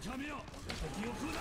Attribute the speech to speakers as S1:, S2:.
S1: 神よ。敵を食うな